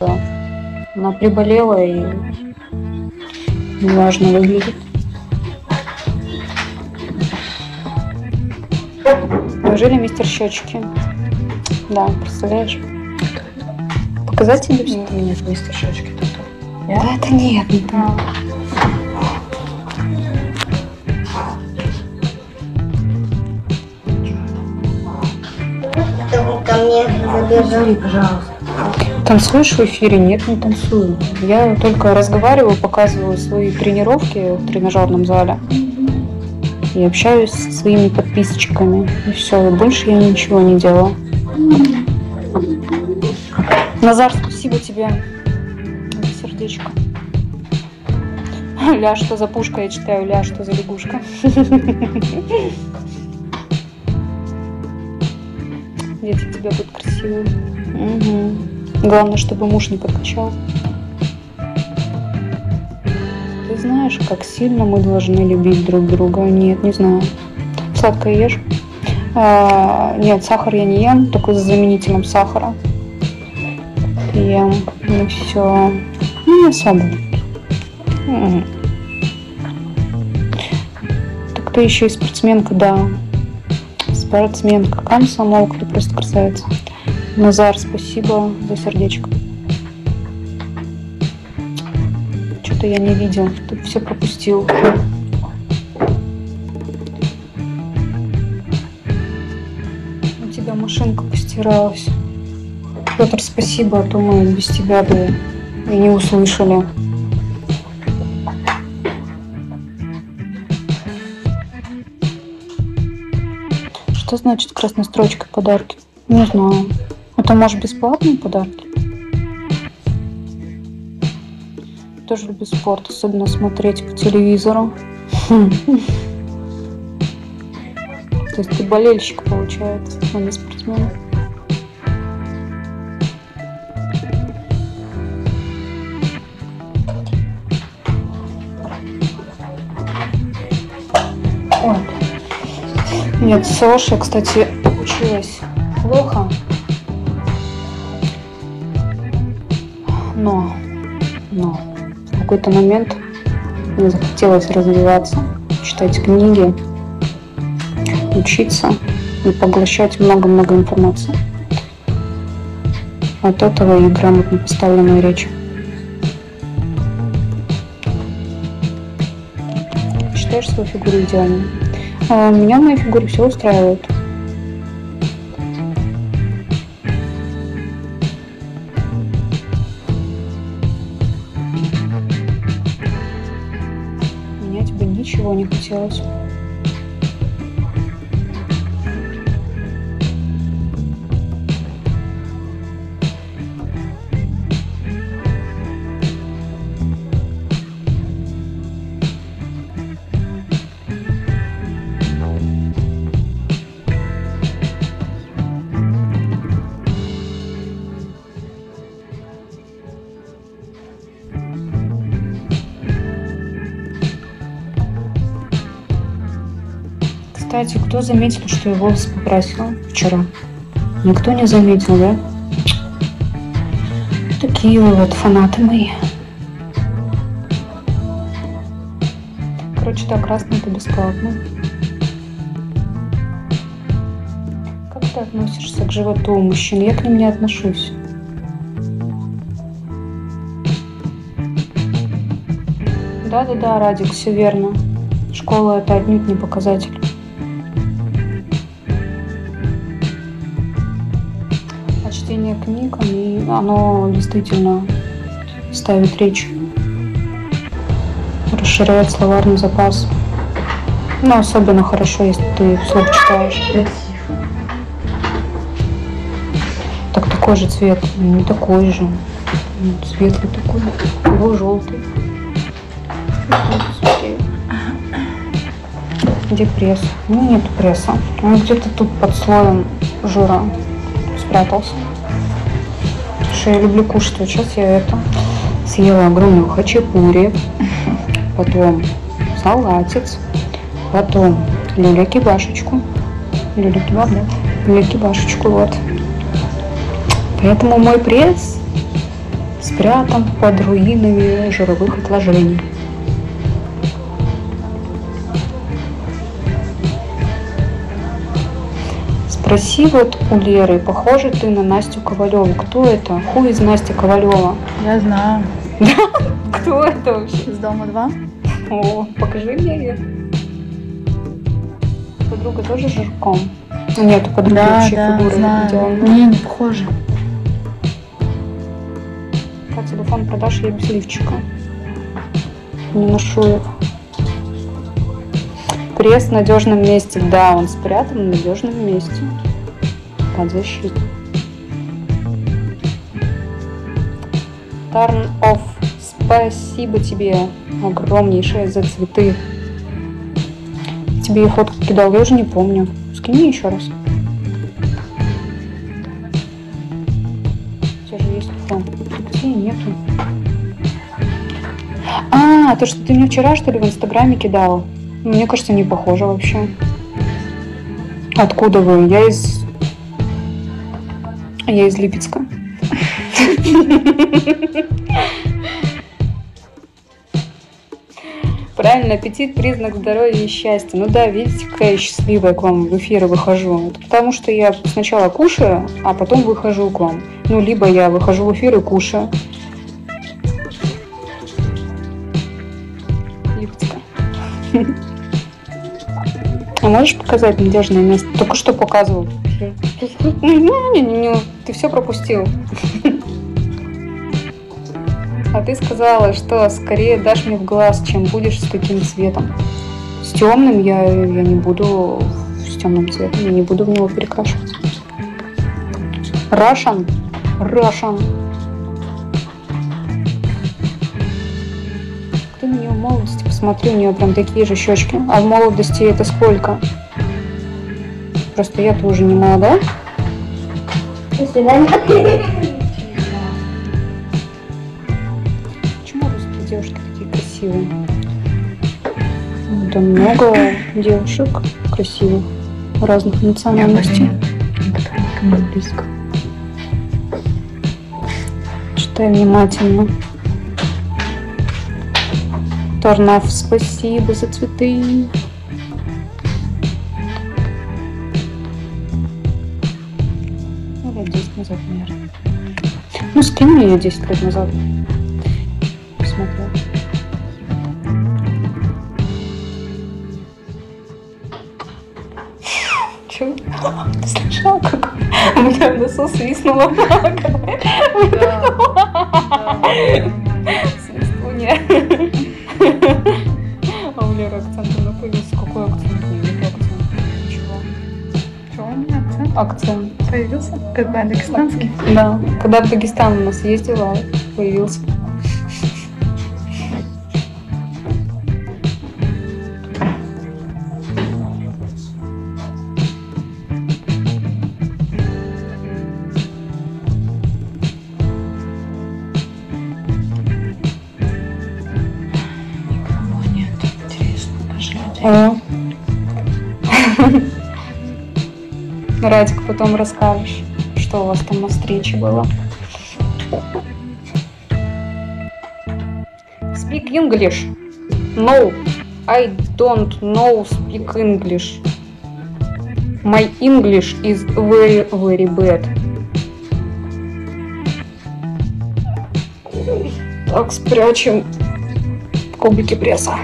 Она приболела и неважно выглядит. Неужели мистер Щечки? Да, представляешь? Показать тебе все? Нет, мистер Щечки тут. Да, это нет, не то. Чтобы ко мне забежал. Смотри, пожалуйста. Танцуешь в эфире? Нет, не танцую. Я только разговариваю, показываю свои тренировки в тренажерном зале. И общаюсь со своими подписчиками. И все, и больше я ничего не делаю. Назар, спасибо тебе сердечко. Ля, что за пушка, я читаю, ля, что за лягушка. Дети тебя будут красивые. Мгм. Главное, чтобы муж не подкачал. Ты знаешь, как сильно мы должны любить друг друга? Нет, не знаю. Сладкое ешь? А, нет, сахар я не ем, только с заменителем сахара. Ем. И все. Ну, не особо. М. Так ты еще и спортсменка, да. Спортсменка, комсомолка, ты просто красавица. Назар, спасибо за сердечко. Что-то я не видел, ты все пропустил. У тебя машинка постиралась. Петр, спасибо, а то мы без тебя бы и не услышали. Что значит красной строчкой подарки? Не знаю. Это может бесплатные подарки? Тоже люблю спорт, особенно смотреть по телевизору. То есть ты болельщик, получается, а не спортсмен. Нет, с Сошей, кстати, какой-то момент мне захотелось развиваться, читать книги, учиться и поглощать много-много информации. От этого и грамотно поставленная речь. Считаешь свою фигуру идеальной? А меня в моей фигуре все устраивает. Не хотелось. Кстати, кто заметил, что я волосы покрасила вчера? Никто не заметил, да? Такие вот фанаты мои. Короче, да, красный это бесплатно. Как ты относишься к животу у мужчин? Я к ним не отношусь. Да-да-да, Радик, все верно. Школа это отнюдь не показатель. Чтение книг, оно действительно ставит речь, расширяет словарный запас. Ну, особенно хорошо, если ты вслух читаешь. Так такой же цвет, не такой же. Светлый такой, его желтый. Где пресс? Ну, нет пресса. Он где-то тут под слоем жира спрятался. Что я люблю кушать. Вот сейчас я это съела огромную хачапури, потом салатец, потом люля-кибашечку. Люля-кебаб, да? Люля-кибашечку, вот. Поэтому мой пресс спрятан под руинами жировых отложений. Спроси вот у Леры, похожа ты на Настю Ковалеву. Кто это? Ху из Настя Ковалева? Я знаю. Кто это вообще? С дома 2? О, покажи мне ее. Подруга тоже жирком? Нет, у подруги Да, вообще да, фигура знаю. Не, не похоже. По телефон продаж я без лифчика. Не ношу их. Пресс в надежном месте. Да, он спрятан в надежном месте. Под защитой. Turn off. Спасибо тебе огромнейшее за цветы. Тебе я фотку кидал, я уже не помню. Скинь мне еще раз. У тебя же есть фон. Где нету? А, то, что ты мне вчера, что ли, в Инстаграме кидала? Мне кажется, не похоже вообще. Откуда вы? Я из... Я из Липецка. Правильно, аппетит – признак здоровья и счастья. Ну да, видите, какая я счастливая к вам в эфиры выхожу. Это потому что я сначала кушаю, а потом выхожу к вам. Ну, либо я выхожу в эфир и кушаю. А можешь показать надежное место? Только что показывал. Не-не-не, Ты все пропустил. А ты сказала, что скорее дашь мне в глаз, чем будешь с таким цветом. С темным я, я не буду с темным цветом, я не буду в него перекрашиваться. Russian? Russian. Ты на нее в посмотри, у нее прям такие же щечки. А в молодости это сколько? Просто я тоже не молода. До свидания. Почему русские девушки такие красивые? Да много девушек красивых разных национальностей. Читай внимательно. Торнав, спасибо за цветы. Ну, лет 10 назад, наверное. Ну, скинь мне ее 10 лет назад. Посмотрю. Чё? Ты слышала, как у меня в носу свистнуло? Свистунья. Акцент. появился? Какой дагестанский? Да. Когда в Дагестан у нас ездила, появился. Никого нет. Интересно, покажи. Радик, потом расскажешь, что у вас там на встрече было. Speak English. No, I don't know speak English. My English is very, very bad. Так, спрячем в кубике пресса.